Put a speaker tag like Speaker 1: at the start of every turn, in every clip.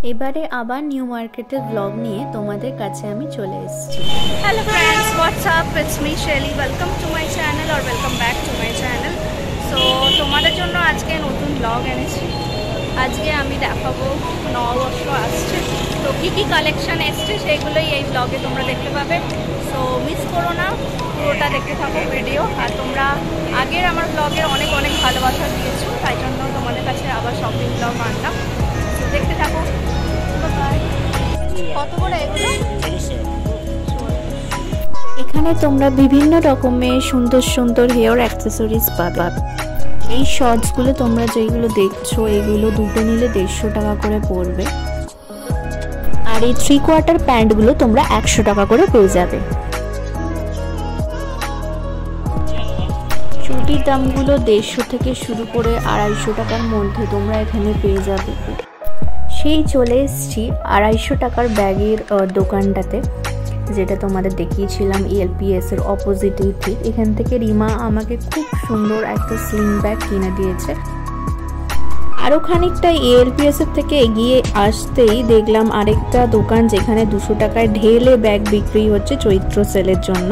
Speaker 1: এবারে আবার নিউ মার্কেটের ব্লগ নিয়ে তোমাদের কাছে আমি চলে এসেছি
Speaker 2: hello friends, what's up? It's me Shelly. Welcome to my channel or welcome back to my channel. So তোমাদের জন্য আজকে নতুন ব্লগ এনেছি আজকে আমি দেখাবো নববর্ষ আসছে তো কী কী কালেকশন এসছে সেইগুলোই এই ব্লগে তোমরা দেখতে পাবে সো মিস করো না পুরোটা দেখতে থাকো ভিডিও আর তোমরা আগের আমার ব্লগের অনেক অনেক ভালোবাসা দিয়েছ তাই জন্য তোমাদের কাছে আবার শপিং ব্লগ আনলাম
Speaker 1: এখানে তোমরা বিভিন্ন রকমের সুন্দর সুন্দর হেয়ার অ্যাক্সেসরিজ পাবে। এই শর্টসগুলো তোমরা যেগুলো দেখছ, এগুলো দুটো নিলে দেড়শো টাকা করে পড়বে। আর এই থ্রি কোয়ার্টার প্যান্টগুলো তোমরা একশো টাকা করে পেয়ে যাবে। চুটির দামগুলো দেড়শো থেকে শুরু করে আড়াইশো টাকার মধ্যে তোমরা এখানে পেয়ে যাবে। সেই চলে এসেছি আড়াইশো টাকার ব্যাগের দোকানটাতে। যেটা তোমাদের দেখিয়েছিলাম এলপিএস এর অপোজিটেই ঠিক। এখান থেকে রিমা আমাকে খুব সুন্দর একটা স্লিং ব্যাগ কিনে দিয়েছে। আরও খানিকটা এলপিএসের থেকে এগিয়ে আসতেই দেখলাম আরেকটা দোকান যেখানে দুশো টাকায় ঢেলে ব্যাগ বিক্রি হচ্ছে চৈত্র সেলের জন্য।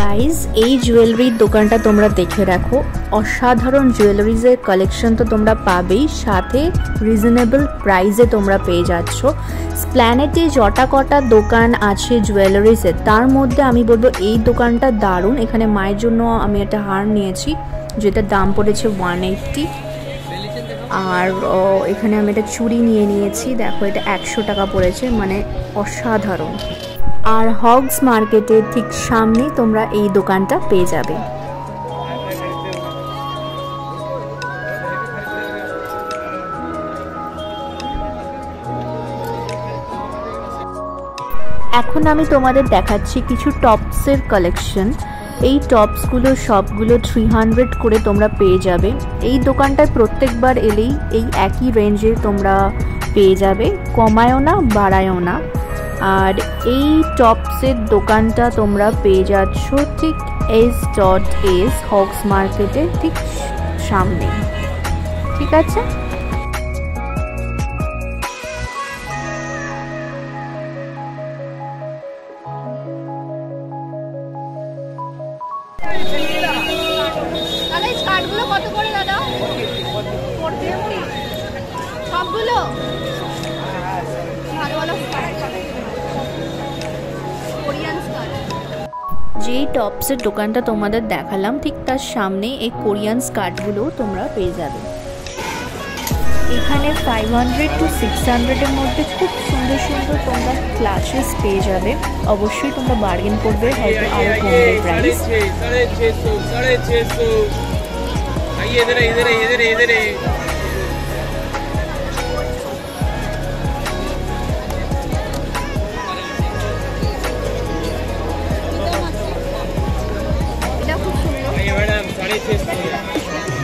Speaker 1: গাইজ এই জুয়েলারির দোকানটা তোমরা দেখে রাখো। অসাধারণ জুয়েলারিজের কালেকশন তো তোমরা পাবেই, সাথে রিজনেবল প্রাইসে তোমরা পেয়ে যাচ্ছ। স্প্ল্যানেটে জটা কটা দোকান আছে জুয়েলারিজের তার মধ্যে আমি বলব এই দোকানটা দারুণ। এখানে মায়ের জন্য আমি একটা হার নিয়েছি, যেটার দাম পড়েছে ওয়ান এইটটি আর এখানে আমি একটা চুড়ি নিয়ে নিয়েছি, দেখো এটা একশো টাকা পড়েছে মানে অসাধারণ। আর হগস মার্কেটের ঠিক সামনে তোমরা এই দোকানটা পেয়ে যাবে। এখন আমি তোমাদের দেখাচ্ছি কিছু টপসের কালেকশন এই টপসগুলো সবগুলো থ্রি হান্ড্রেড করে তোমরা পেয়ে যাবে। এই দোকানটায় প্রত্যেকবার এলেই এই একই রেঞ্জে তোমরা পেয়ে যাবে। কমায়ও না, বাড়ায়ও না। আর এই টপসের দোকানটা তোমরা পেয়ে যাচ্ছ ঠিক এস ডট এস হক্স মার্কেটের ঠিক সামনে। ঠিক আছে?
Speaker 2: কত করে দাদা? সবগুলো?
Speaker 1: যেই টপসের দোকানটা তোমাদের দেখালাম, ঠিক তার সামনে এই কোরিয়ান স্কার্টগুলো তোমরা পেয়ে যাবে। এখানে ফাইভ হান্ড্রেড টু সিক্স হান্ড্রেডের মধ্যে খুব সুন্দর সুন্দর তোমরা ক্লাসেস পেয়ে যাবে। অবশ্যই তোমরা বার্গেন করবে, হয়তো আরও কমবে প্রাইস
Speaker 2: সাড়ে
Speaker 3: সাড়ে मैडम साढ़े छः सौ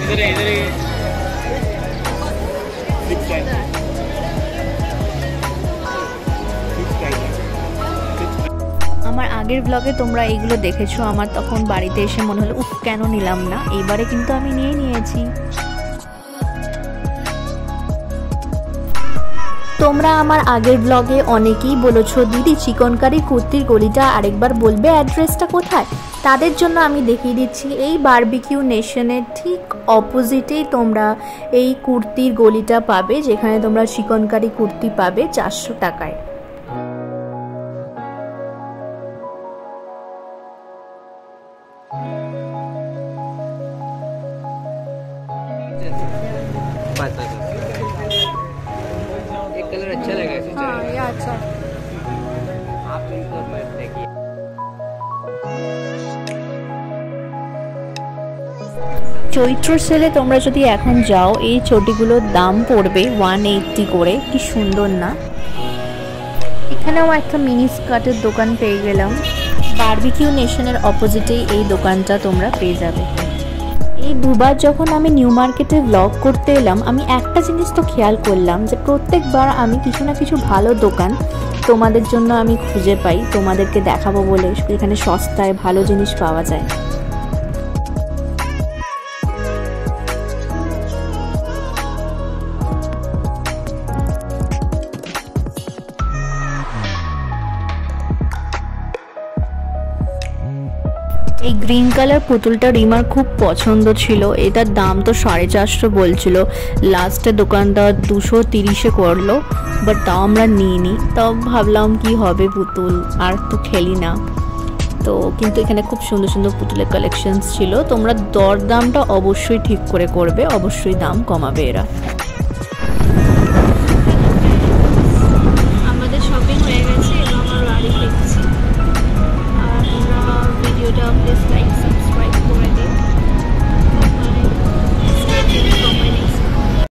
Speaker 3: इधर इधर
Speaker 1: আমার আগের ব্লগে তোমরা এইগুলো দেখেছো আমার তখন বাড়িতে এসে মনে হলো উফ কেন নিলাম না এইবারে কিন্তু আমি নিয়ে নিয়েছি তোমরা আমার আগের ব্লগে অনেকেই বলেছো দিদি চিকনকারি কুর্তির গলিটা আরেকবার বলবে অ্যাড্রেসটা কোথায় তাদের জন্য আমি দেখিয়ে দিচ্ছি, এই বারবিকিউ নেশনের ঠিক অপোজিটেই তোমরা এই কুর্তির গলিটা পাবে, যেখানে তোমরা চিকনকারি কুর্তি পাবে চারশো টাকায়। চৈত্র সেলে তোমরা যদি এখন যাও এই চটিগুলোর দাম পড়বে ওয়ান এইটটি করে। কি সুন্দর না? এখানেও একটা মিনি স্কার্টের দোকান পেয়ে গেলাম। বারবিকিউ নেশনের অপোজিটেই এই দোকানটা তোমরা পেয়ে যাবে। এই দুবার যখন আমি নিউ মার্কেটে ব্লগ করতে এলাম আমি একটা জিনিস তো খেয়াল করলাম যে প্রত্যেকবার আমি কিছু না কিছু ভালো দোকান তোমাদের জন্য আমি খুঁজে পাই তোমাদেরকে দেখাবো বলে। এখানে সস্তায় ভালো জিনিস পাওয়া যায়। গ্রিন কালার পুতুলটা রিমার খুব পছন্দ ছিল। এটার দাম তো সাড়ে চারশো বলছিল। লাস্টে দোকানদার দুশো তিরিশে করল বাট তাও আমরা নিইনি। তাও ভাবলাম কি হবে পুতুল, আর তো খেলি না। তো কিন্তু এখানে খুব সুন্দর সুন্দর পুতুলের কালেকশনস ছিল। তোমরা দর দামটা অবশ্যই ঠিক করে করবে, অবশ্যই দাম কমাবে এরা।